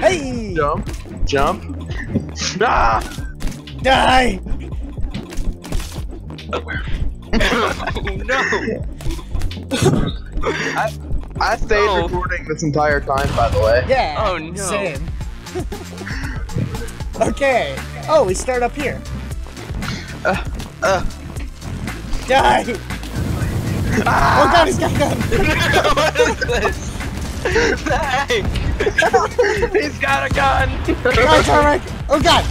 Hey! Jump. Jump. Ah! Die! no! I I stayed Oh. recording this entire time, by the way. Yeah. Oh, no. Same. okay. Oh, we start up here. Uh, uh. Die! Oh god, he's got a gun! what is this? Hey! He's got a gun! Guys, Tarmac! Oh god!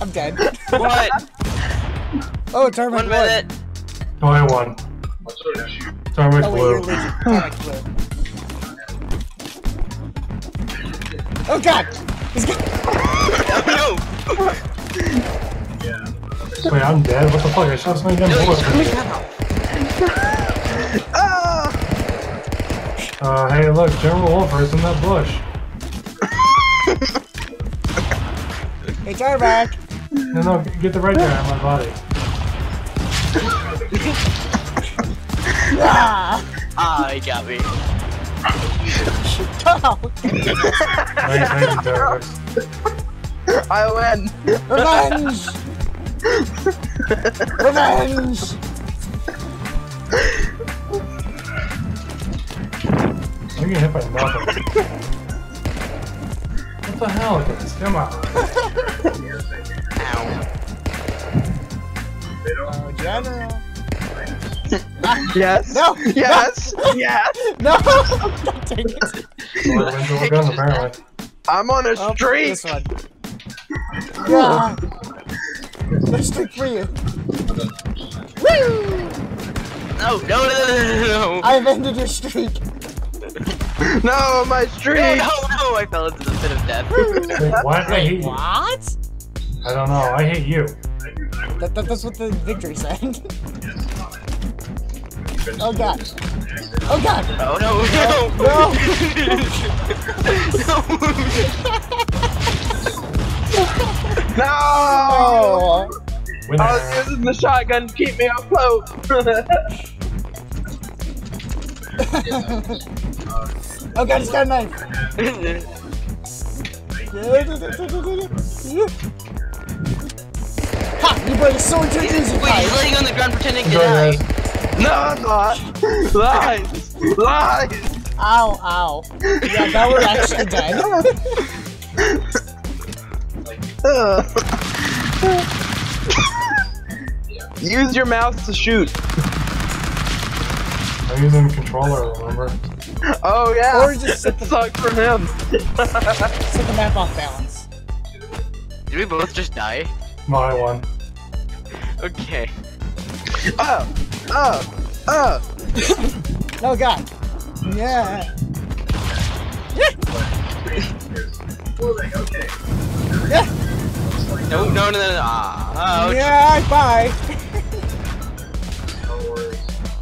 I'm dead. What? Oh, Tarmac One minute. Oh, I won. Tarmac Oh blue. Tarmac blue. Oh god! He's got Oh Wait, I'm dead? What the fuck? I shot somebody no! down No, bullet. Uh, hey, look, General Wolfer's in that bush. Hey, Tarmac! No, no, get the right guy on my body. Ah! Ah, he got me. Oh, Thank, thank you, Tarmac. I win! revenge! Revenge! I'm getting hit by nothing. What the hell, guys? Come on. Ow. Oh, Yes! No! Yes! Yes! No! Don't take it. Well, wins over gun, apparently. I'm on a Oh, streak! This one. Yeah. No streak for you. Woo! Oh, no, no, no, no, no, no. I've ended your streak. No, my No, streak! no, no, I fell into the pit of death. Wait, what? I hate you. I don't know. I hate you. That, that, that's what the victory said. oh god. Oh god. Oh, no, no. No! No! Oh. Winner. I was using the shotgun to keep me afloat! Oh god, he's got a knife. Ha! You brought a sword to a music Wait, he's laying on the ground pretending to die. no, I'm not! Lies! Lies! Ow, ow. Yeah, now we're actually dead. Use your mouse to shoot. I'm using the controller, remember? Oh yeah. Or just set the- sucked for him. Set the map off balance. Did we both just die? No, I won. Okay. Oh, oh, oh. Oh god. Yeah. Yeah. No, no, no, no, no. Ah, ouch. Yeah, bye.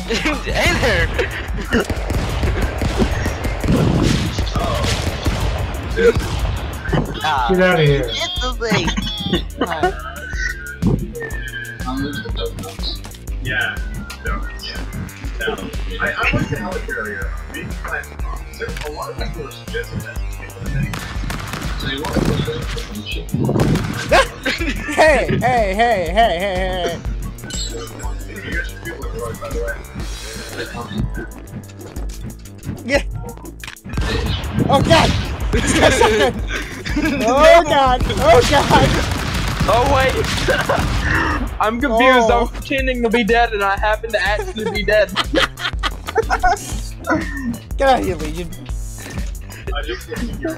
Hey there! Get out of here. Get the thing! Hi. Yeah. No, yeah. No. I, I went to helicarrier. Being flat, there's a lot of people are suggesting that. So you want to put it the hey, hey, hey, hey, hey, hey. You guys should by the way. Yeah. Oh god. He's got something. Oh god. Oh god. Oh wait. I'm confused. Oh. I'm pretending to be dead, and I happen to actually be dead. Get out of here, Legion. I just think you're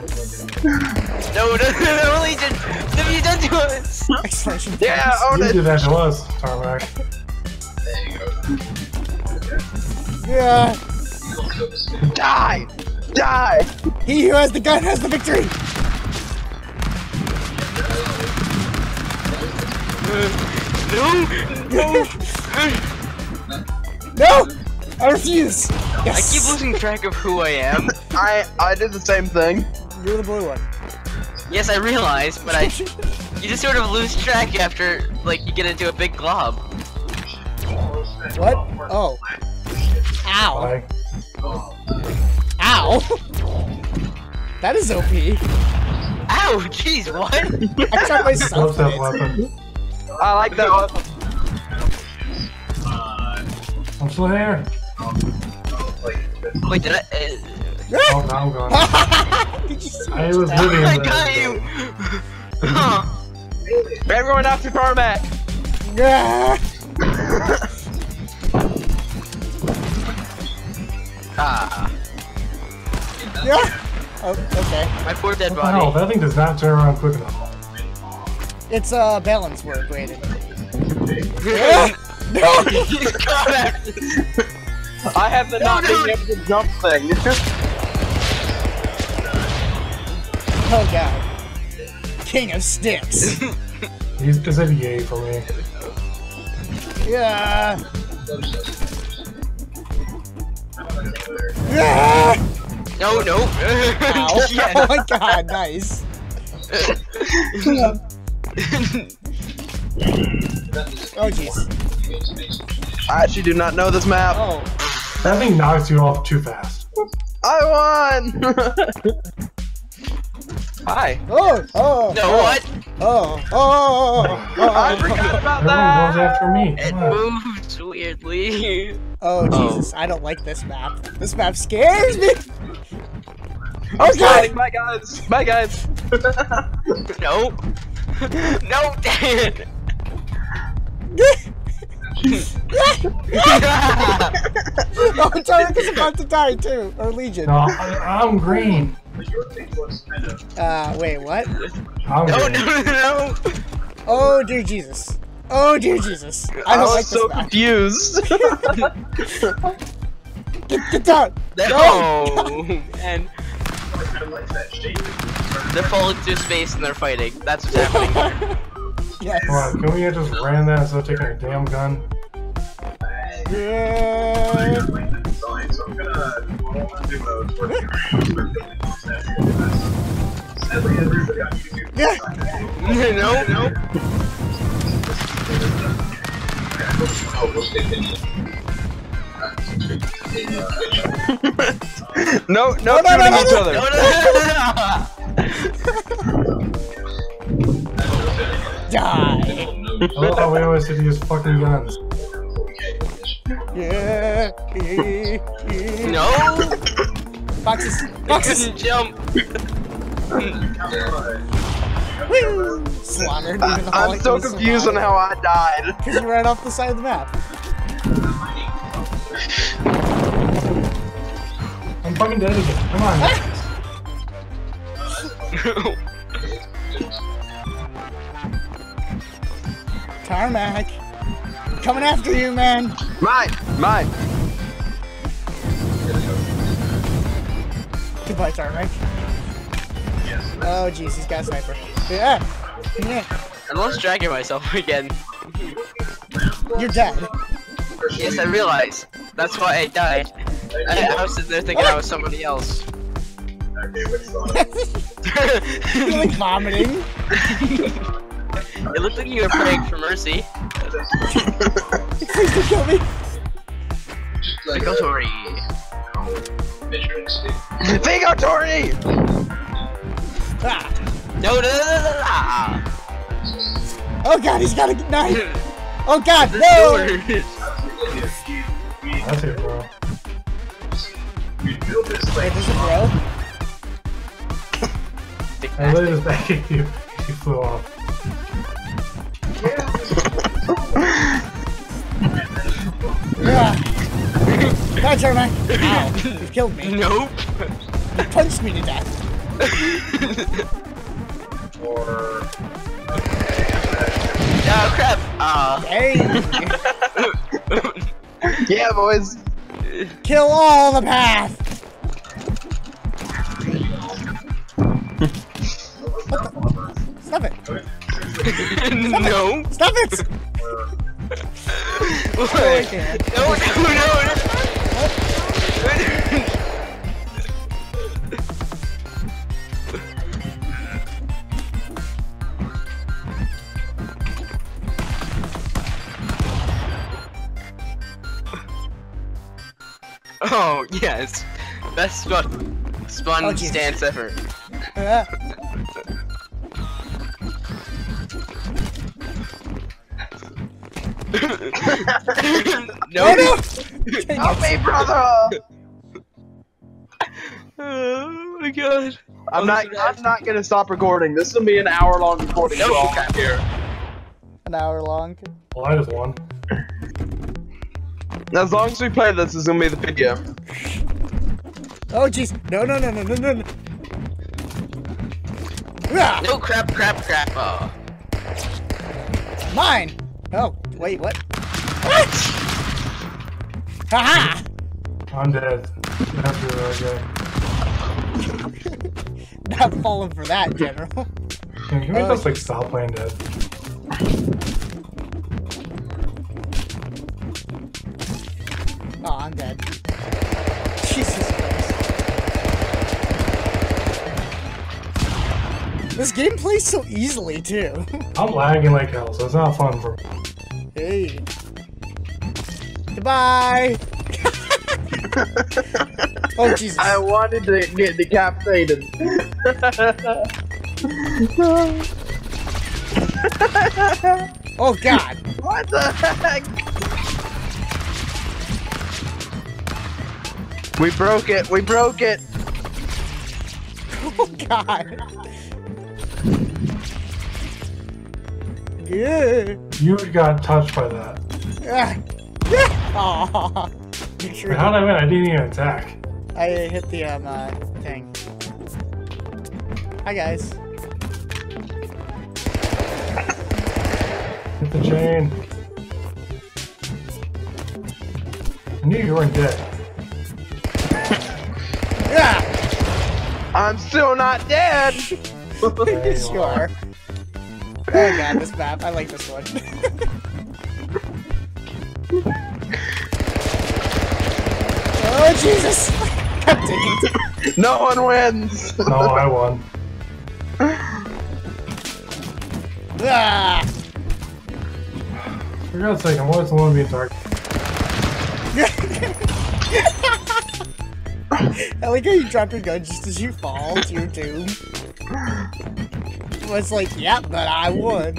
No, no, no, no, Legion! What have you done to us? Exclamation point. Yeah, own You it. did that to us, Tarmac. Yeah. Die, die. He who has the gun has the victory. No! No! No. I refuse. I keep losing track of who I am. I I did the same thing. You're the blue one. Yes, I realize, but I you just sort of lose track after like you get into a big glob. What? Oh. Ow. Bye. Ow. That is OP. Ow, jeez, what? I shot myself. Loves that weapon. I like that weapon. I'm still here. Wait, did I? Uh, Oh, now I'm gone. Did you see I that? was living I in got there. you. Huh. Everyone after Tarmac. Yeah. Ah, Yeah. Oh, okay. my poor dead What the hell? body. That thing does not turn around quick enough. It's uh balance work, rated. Come back. I have the not being able to jump thing. Oh god. King of sticks. He's is a yay for me. Yeah. Yeah. No, no. Ow. Oh my god, nice. Oh jeez. I actually do not know this map. Oh. That thing knocks you off too fast. I won! Hi. Oh. Oh. oh. no, oh, what? Oh. Oh. Oh. oh, oh, oh I oh, forgot about Everyone goes that! after me. It Come on. moves weirdly. Oh Oh. Jesus! I don't like this map. This map scares me. I'm Okay. sliding. Bye guys. Bye guys. No. no, Dan. oh, Tarek is about to die too, or Legion. No, I, I'm green. Uh, wait, what? I'm no, green. no, no. Oh dear Jesus! Oh dear Jesus! I I don't was like so this map. confused. Get, get down! No. and they're falling through space and they're fighting. That's what's happening. yes. Come on, can we have just ran that instead of taking a damn gun? Yeah. Yeah. no, no. no, no, no, no, no, each no. other. No, no, no, no. Die. I love how we always have to use fucking guns. Yeah. No. Boxes. I Boxes. jump. Woo. Slaughtered. Even I'm so confused on how I died. Because you're right off the side of the map. I'm fucking dead again. Come on. Ah! Tarmac. Coming after you, man. Mine, mine. Goodbye, Tarmac. Oh, jeez, he's got a sniper. Yeah. Yeah. I lost track of myself again. You're dead. Yes, I realize. That's why I died. I, I was sitting there thinking I was somebody else. You're like vomiting. it looked like you were praying for mercy. Please don't kill me. Victory. Vigatory! Ah. No, no, no, no, no, no. Oh god, he's got a knife. Oh god, The no. That's it, bro. Wait, there's a bro. I laid his back at you. He flew off. Yeah. Hi, Tarmac. Ow. You killed me. Nope. You punched me to death. Oh crap. Ah. Hey. Yeah, boys. Kill all the path. Stop it. no. Stop it. What? No, no, no, Yes, best spot, spawn Oh, stance ever. Ah. no. Oh no! Help me, brother! Oh my god. I'm Oh, not. this I'm not gonna stop recording. This will be an hour long recording. No. so I'll not here. An hour long. Well, I just won. As long as we play this, this, is gonna be the video. Oh jeez. No no no no no no. no. Ah, No crap, crap, crap. Oh. mine. Oh wait, what? What? Haha! I'm dead. After that Not falling for that, General. guy. Can we Oh. just like stop playing dead? Oh, I'm dead. Jesus This game plays so easily, too. I'm lagging like hell, so it's not fun for me. hey. Goodbye! oh, Jesus. I wanted to get decapitated. Oh, God. what the heck? We broke it. We broke it. Oh, God. Yeah. You got touched by that. Ah. Aw. Wait, how did I win? I didn't even attack. I hit the um uh, thing. Hi guys. Hit the chain. I knew you weren't dead. Yeah. I'm still not dead. Yes, you are. Oh god, this map. I like this one. oh Jesus! God dang it. no one wins. No, I won. Ah! For God's sake, I'm always the one being targeted. I like how you drop your gun just as you fall to your doom. It's like, yeah, but I would.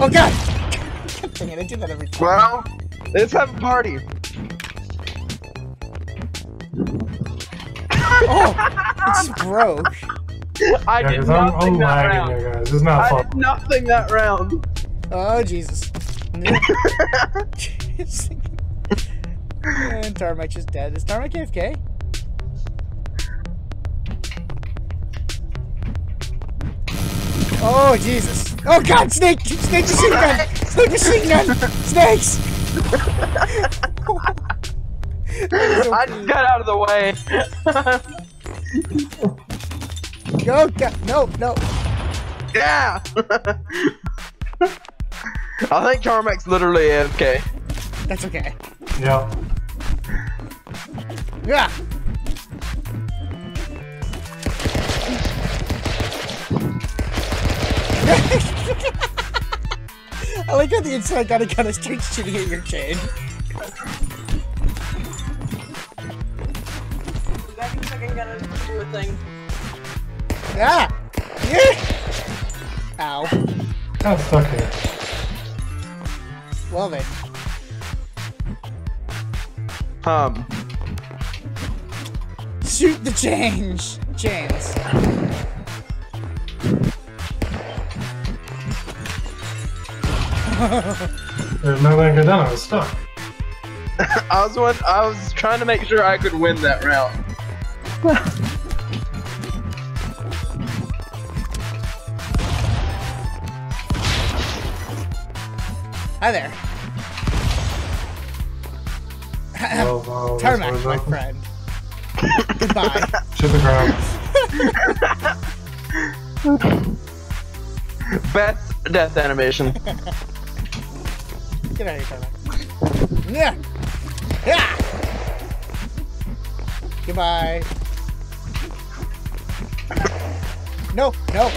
Oh god! God dang it, I do that every time. Well, let's have a party. Oh! It's broke. I Yeah, did because I'm, nothing I'm that round. here, guys. This is not I fun. did nothing that round. Oh, Jesus. and Tarmac is dead. Is Tarmac AFK? Oh, Jesus. Oh, God, Snake! Snake machine gun! Snake machine gun! Snakes! I just got out of the way. Go, God. No, no. yeah. I think Tarmac's literally AFK. That's okay. Yeah. Yeah. I like how the inside got a kind of straight shooting at your chain. That means I can get to do a thing. Ah! Yeah! Ow. Got stuck here. Well then. Um, Shoot the change! Chains. There's nothing I could done. I was stuck. I was one. I was trying to make sure I could win that round. Hi there. Well, well, Tarmac, my happened. friend. Goodbye. Shit the ground. Best death animation. Get out of here, Tarmac. Yeah. Yeah. Goodbye. No, no.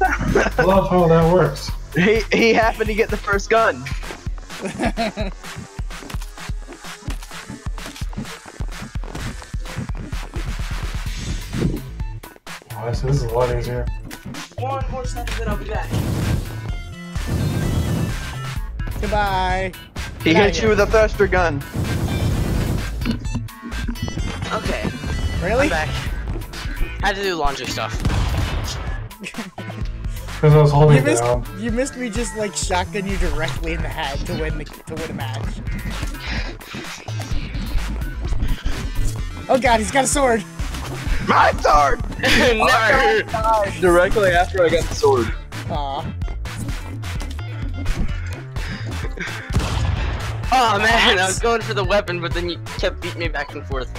I love how that works. He, he happened to get the first gun. oh, this is a lot easier. One more step and then I'll be back. Goodbye. He Got hit it. you with a thruster gun. Okay, Really? I'm back. Had to do laundry stuff. Because I was holding You missed, down. you missed me just like shotgun you directly in the head to win the to win a match. Oh god, he's got a sword. My sword! Never. died directly after I got the sword. Aw. Oh man, I was going for the weapon, but then you kept beating me back and forth.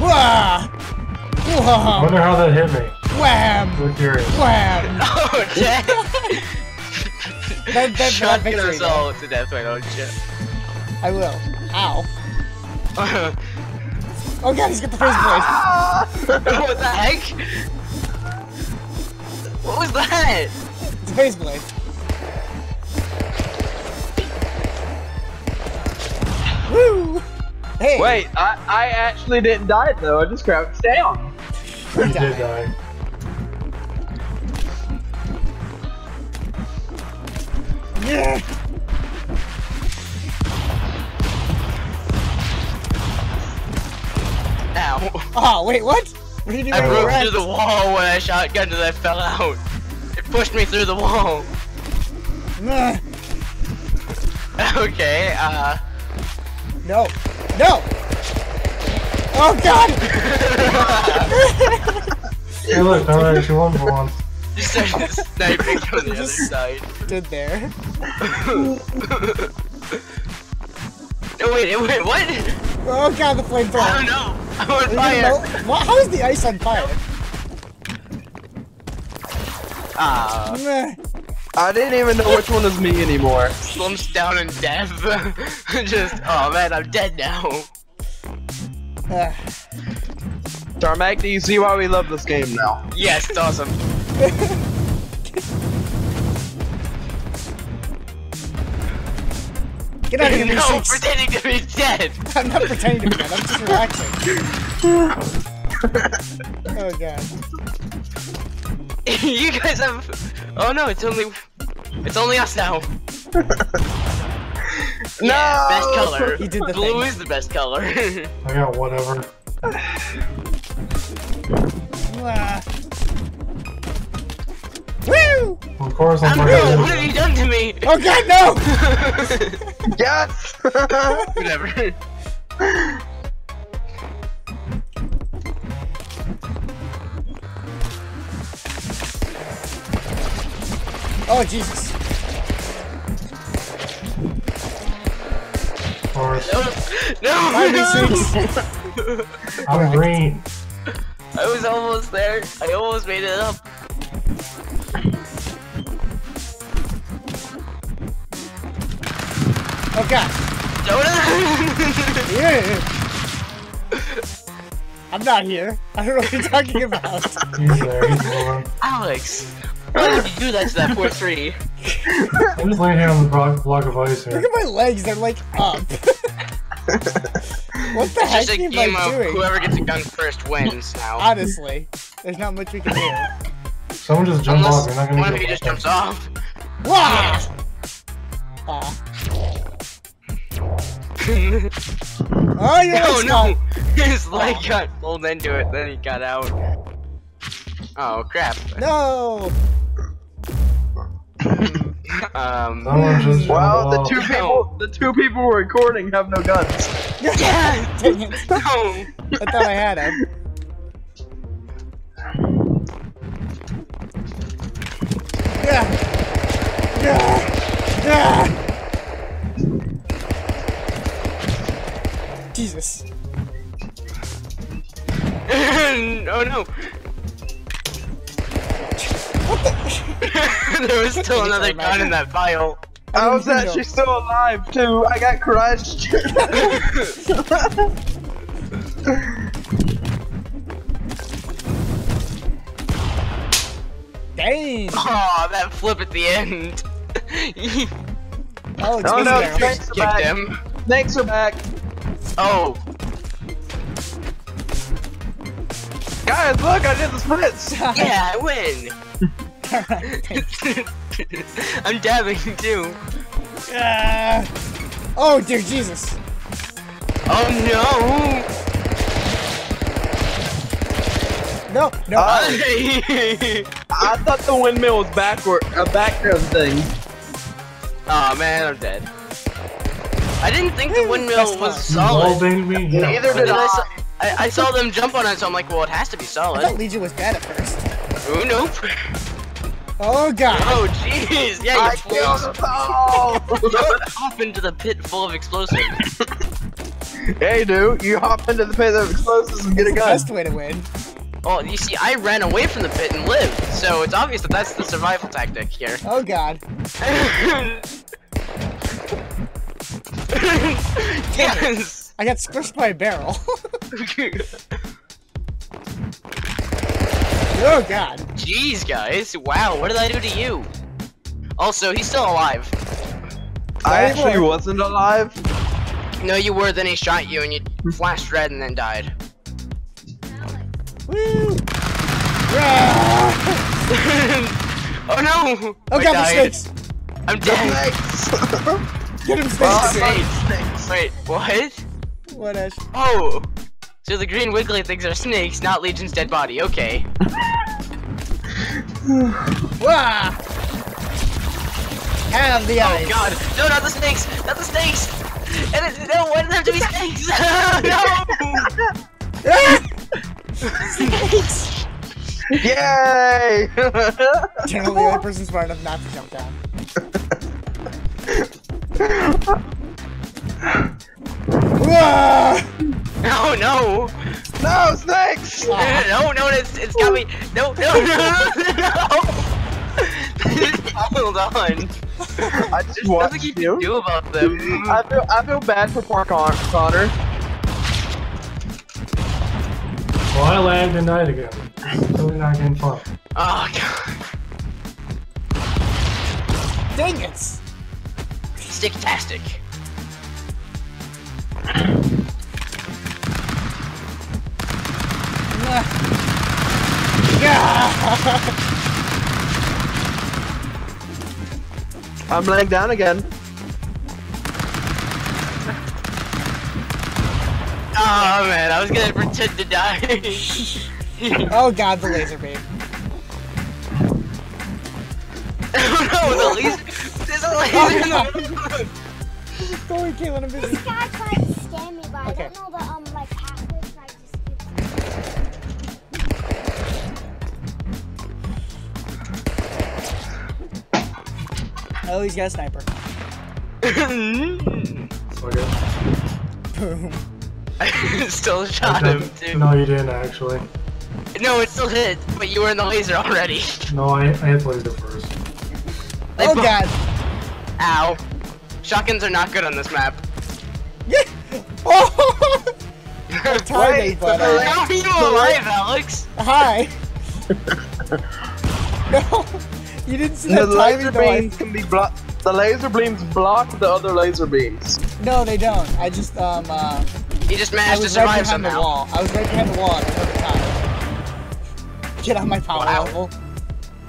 Wah! I Wah! wonder how that hit me. Wham! We're curious. Wham! Oh, Jack! That, that's not Shotgun victory. us though. all to death, why don't you? I will. Ow. Oh god, he's got the first blade. what the heck? What was that? It's a face blade. Woo! Hey! Wait, I, I actually didn't die though. I just crouched down. you You did died. die. Yeah! Ow. Oh, wait, what? What did you do I broke were through the wall when I shotgunned and I fell out. It pushed me through the wall. Nah. Okay, uh... No. No! Oh god! Hey, look, I actually won for once. You started sniping from the other side. Stood there. No, wait, wait, what? Oh god, the flame fall! I don't know. I'm on Are you gonna fire. melt- What? How is the ice on fire? Ah, Meh. I didn't even know which one was me anymore. slumps down in death. Just, oh man, I'm dead now. Ah. Tarmac, do you see why we love this game now? Yes, it's awesome. Get out of here, no, V6. pretending to be dead. I'm not pretending to be dead, I'm just relaxing. oh god. you guys have. Oh no, it's only. It's only us now. Yeah, best color. He did the Blue thing. is the best color. I got whatever. Woo! Of course, I'm no, fucking what have you done to me? Oh god, no! Yes! Whatever. Oh Jesus. Of course. No, no. I'm green. I was almost there. I almost made it up. Oh god. Jonah. Yeah. I'm not here. I don't know what you're talking about. He's there. He's moving. Alex, why would you do that to that poor tree? I'm just laying here on the block, block of ice here. Look at my legs, they're like up. what the It's heck just a am game I of doing? whoever gets a gun first wins now. Honestly, there's not much we can do. Someone just jump off. You're not gonna one of get you a just weapon. jumps off. Wah! Aw. Oh, you're oh like no! Scott. His leg got pulled into it, then he got out. Oh crap. No! Um. Someone Wow, the off. two people the two people recording have no guns. Yeah! Dang it. No! I thought I had him. Yeah! Yeah! Yeah! Jesus. oh no! there was still another gun in that vial. I didn't was even know. actually still alive too. I got crushed. Dang! Oh, that flip at the end. Oh, it's Oh, no, thanks. Kicked him. snakes are back. Oh, Guys, look, I did the splits. yeah, I win. I'm dabbing too. Ah. oh dear Jesus. Oh no! No, no. Uh, I thought the windmill was backward, a background thing. Oh, man, I'm dead. I didn't think the windmill was solid. Me? Yeah. Neither did I I. saw, I, I saw them jump on it, so I'm like, well, it has to be I solid. thought Legion was bad at first. Oh nope. Oh god. Oh jeez, yeah, I you killed flew them all. off into the pit full of explosives. hey, dude. You hop into the pit of explosives and get a gun. Best way to win. Oh, you see, I ran away from the pit and lived, so it's obvious that that's the survival tactic here. Oh god. yes. I got squished by a barrel. oh god. Jeez, guys. Wow, what did I do to you? Also, he's still alive. I actually bored. wasn't alive. No, you were, then he shot you and you flashed red and then died. Woo. Oh no! Oh I god, the died. snakes. I'm dead. Get him Oh, snakes. I Snakes. Wait, what? What a Oh! So the green wiggly things are snakes, not Legion's dead body. Okay. Wah! Have the Oh eyes. god! No, not the snakes! Not the snakes! And it, no, why did it have to be snakes? no! Snakes. Yay! Generally, the only person smart enough not to jump down. Wah! Oh no! no, snakes! No, no, it's, it's got me. No, no, no, no! no. Hold on. I just There's watched nothing you you. do about them. I feel I feel bad for poor Con- Connor. Well, I lagged and died again. Totally not getting fun. Oh god. Dang it! Sticktastic. Nah. Yeah! I'm laying down again. Oh man, I was gonna pretend to die. Oh god, the laser beam. oh no, the laser. There's a laser. in the- Going, Caitlin, I'm busy. This guy tried to scam me, but I don't know the um like password, so I just Oh, he's got a sniper. Boom. Still I shot him, did- dude. No, you didn't actually. No, it still hit, but you were in the laser already. No, I, I hit laser first. They Oh god. Ow. Shotguns are not good on this map. Yeah. Oh! Wait, but, uh, how are you alive, Alex? hi. no, you didn't see The that laser timing though. I- beams can be blocked. The laser beams block the other laser beams. No, they don't. I just um uh, You just I managed to was right survive behind the wall. I was right behind the wall at another time. Get on my power Wow. level.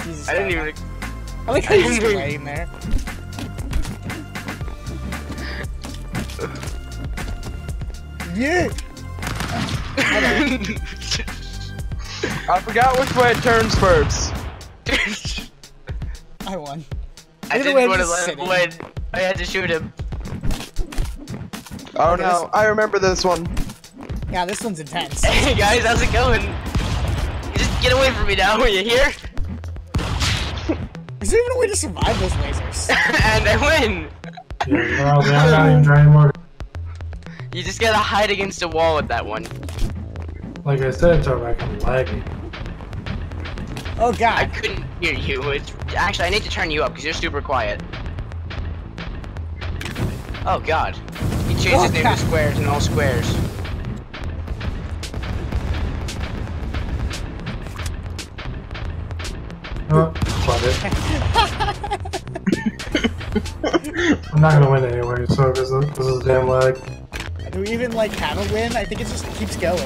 Jesus I didn't Christ. even. I like how you're just laying there. Yeah. I forgot which way it turns first. I won. I Either didn't want to just let him win. I had to shoot him. Oh Okay, no, I remember this one. Yeah, this one's intense. Hey guys, how's it going? You just get away from me now. Are you here? Is there even a way to survive those lasers? and I win. Yeah, probably. You just gotta hide against a wall with that one. Like I said, Tarmac, I'm lagging. Oh god. I couldn't hear you. It's, actually, I need to turn you up because you're super quiet. Oh god. He changed Oh, his name God. to Squares and all squares. Oh, fuck it. I'm not gonna win anyway, so this is, this is damn lag. Do we even like have a win? I think it just keeps going.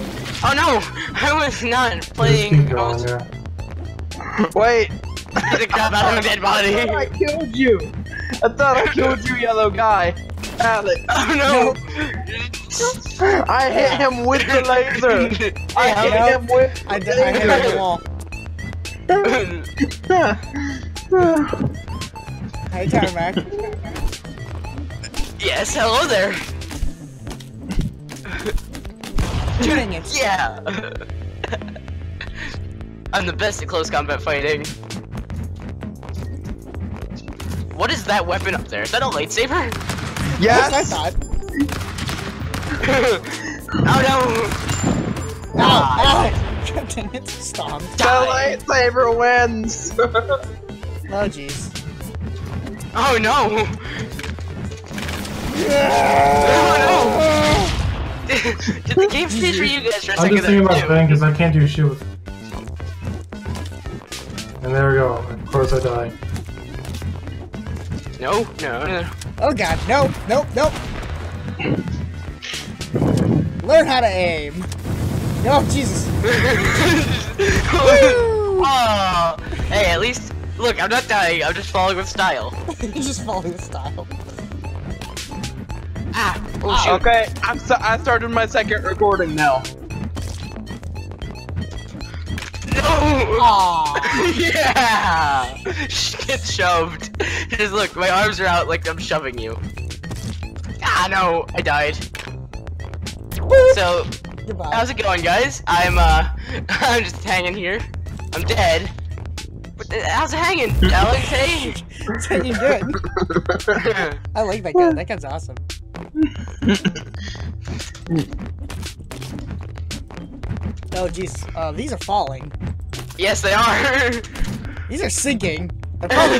Oh no! I was not playing. keep I was yeah. Wait, the crap out of a dead body. I killed you. I thought I killed you, yellow guy. Alex, Oh no! I hit him with the laser. I hit no. him with I, the d- I hit the wall. laser. Hi, Tarmac. yes, hello there. Dang it. Yeah. I'm the best at close combat fighting. What is that weapon up there? Is that a lightsaber? Yes, I thought. oh no! Ow! Ah, Ow! God dang it. Stop. The lightsaber wins. Oh, jeez. Oh no! Yeah! Did the game freeze for you guys for a I'm just thinking about there, Ben because I can't do shoot. And there we go. Of course I die. No, no, no. Oh god, no, nope, nope. Learn how to aim. Oh, Jesus. Oh, hey, at least look, I'm not dying. I'm just falling with style. You're just following with style. Ah! Oh shoot! okay, I'm so I started my second recording now. No! Aww. yeah! Get shoved. Just look, my arms are out like I'm shoving you. Ah no, I died. So, Goodbye. how's it going, guys? I'm uh, I'm just hanging here. I'm dead. But uh, how's it hanging, Alex? Hey. It's hanging good. I like that gun. That gun's awesome. Oh, jeez. Uh, these are falling. yes, they are. These are sinking. They're probably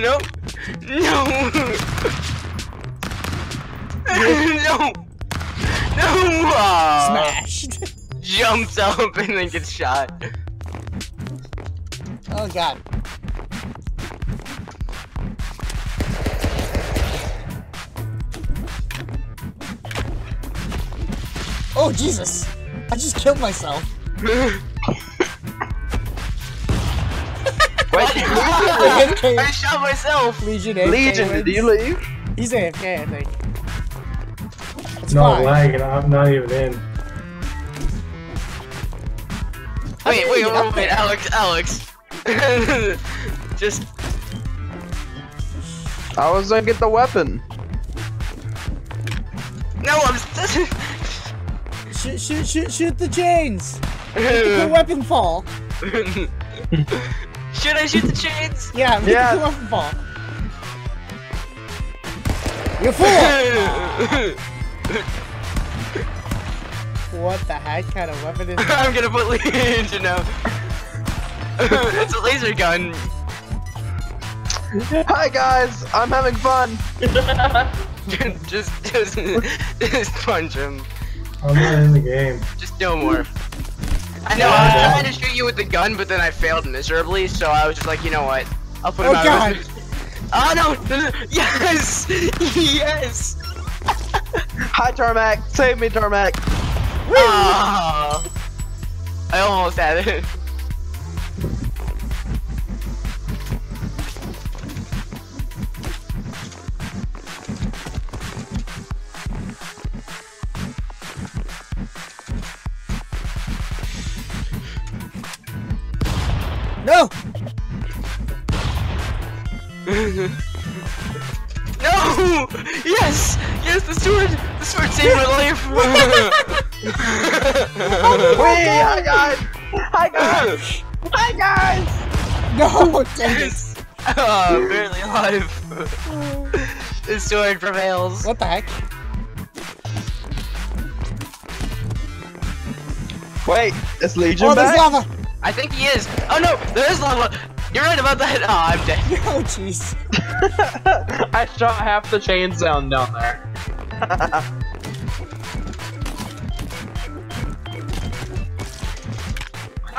no. No. no. No. Aw. smashed. Jumps up and then gets shot. Oh, God. Oh, Jesus. I just killed myself. Wait, I shot myself. Legion AFK Legion, wins. did you leave? He's AFK, I think. It's No fine. lag and I'm not even in. How Wait, wait, wait, wait. Alex, Alex. Just I was gonna get the weapon. Shoot, shoot, shoot, shoot the chains! Make the weapon fall. Should I shoot the chains? Yeah, make Yes. the weapon fall. You fool! what the heck kind of weapon is that? I'm gonna put Legion now. it's a laser gun. Hi guys, I'm having fun. just, just, just punch him. I'm not in the game. Just no more. I know, I was trying to shoot you with the gun, but then I failed miserably, so I was just like, you know what? I'll put him Oh, out God. of Oh no! no, no, Yes! Yes! Hi Tarmac, save me Tarmac. Ah! I almost had it. Hi guys. Hi guys. No! Dang it. yes! Oh, barely alive. the sword prevails. What the heck? Wait, is Legion Oh, there's back? lava! I think he is. Oh no, there is lava. You're right about that. Oh, I'm dead. Oh, jeez. I shot half the chains down down there.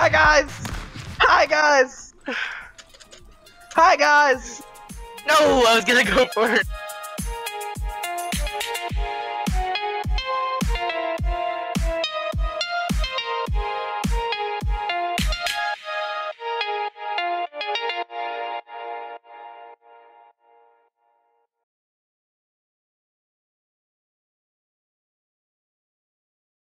Hi guys. Hi guys. Hi guys. No, I was gonna go for it.